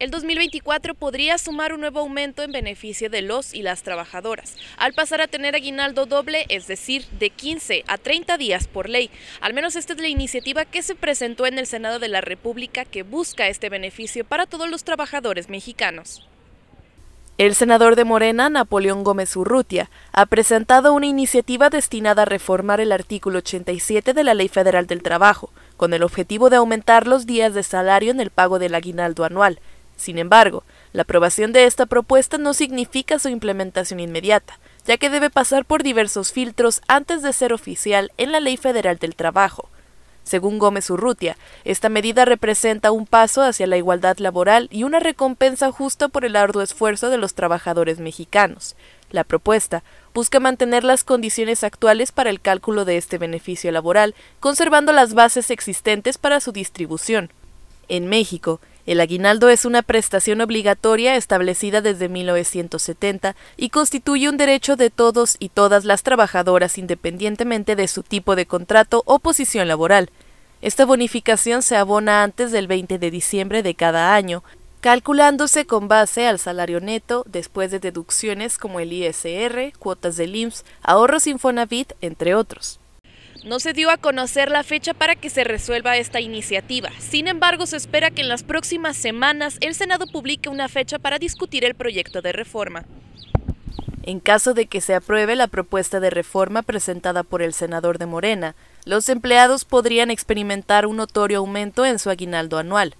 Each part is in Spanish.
El 2024 podría sumar un nuevo aumento en beneficio de los y las trabajadoras, al pasar a tener aguinaldo doble, es decir, de 15 a 30 días por ley. Al menos esta es la iniciativa que se presentó en el Senado de la República que busca este beneficio para todos los trabajadores mexicanos. El senador de Morena, Napoleón Gómez Urrutia, ha presentado una iniciativa destinada a reformar el artículo 87 de la Ley Federal del Trabajo, con el objetivo de aumentar los días de salario en el pago del aguinaldo anual, sin embargo, la aprobación de esta propuesta no significa su implementación inmediata, ya que debe pasar por diversos filtros antes de ser oficial en la Ley Federal del Trabajo. Según Gómez Urrutia, esta medida representa un paso hacia la igualdad laboral y una recompensa justa por el arduo esfuerzo de los trabajadores mexicanos. La propuesta busca mantener las condiciones actuales para el cálculo de este beneficio laboral, conservando las bases existentes para su distribución. En México, el aguinaldo es una prestación obligatoria establecida desde 1970 y constituye un derecho de todos y todas las trabajadoras independientemente de su tipo de contrato o posición laboral. Esta bonificación se abona antes del 20 de diciembre de cada año, calculándose con base al salario neto después de deducciones como el ISR, cuotas del IMSS, ahorros Infonavit, entre otros. No se dio a conocer la fecha para que se resuelva esta iniciativa. Sin embargo, se espera que en las próximas semanas el Senado publique una fecha para discutir el proyecto de reforma. En caso de que se apruebe la propuesta de reforma presentada por el senador de Morena, los empleados podrían experimentar un notorio aumento en su aguinaldo anual.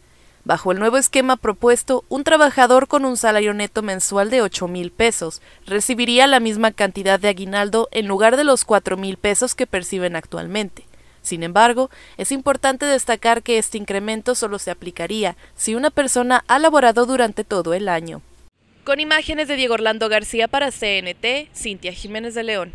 Bajo el nuevo esquema propuesto, un trabajador con un salario neto mensual de 8 mil pesos recibiría la misma cantidad de aguinaldo en lugar de los 4 mil pesos que perciben actualmente. Sin embargo, es importante destacar que este incremento solo se aplicaría si una persona ha laborado durante todo el año. Con imágenes de Diego Orlando García para CNT, Cintia Jiménez de León.